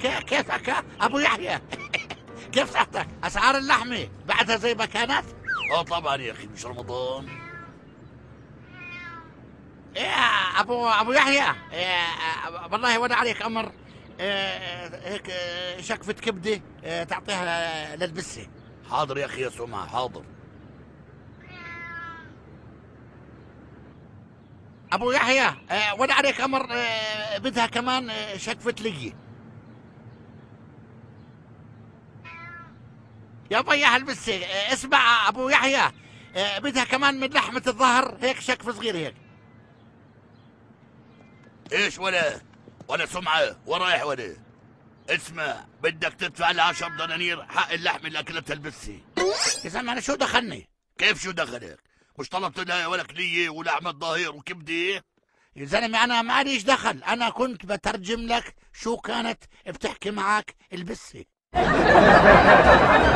كي- كيفك؟ أبو يحيى. كيف صحتك؟ أسعار اللحمه بعدها زي ما كانت؟ آه طبعا يا أخي مش رمضان. يا ابو أبو يحيى إيه، والله ولا عليك أمر. إيه، هيك إيه، شكفة كبدة إيه، تعطيها للبسة. حاضر يا أخي يا سمعة حاضر. أبو يحيى ولا عليك أمر بدها كمان إيه، شكفة يا بيا هالبسة إيه، اسمع أبو يحيى إيه، بدها كمان من لحمة الظهر هيك شكف صغير هيك. إيش ولا؟ ولا سمعة ورايح ولا؟ اسمع بدك تدفع لي 10 دنانير حق اللحم اللي أكلتها البسي. يا زلمة أنا شو دخلني؟ كيف شو دخلك؟ مش طلبت لها ولا كلية ولحمة ظهير وكبدة؟ يا زلمة أنا ماليش دخل. أنا كنت بترجم لك شو كانت بتحكي معك البسة